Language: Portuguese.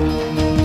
Música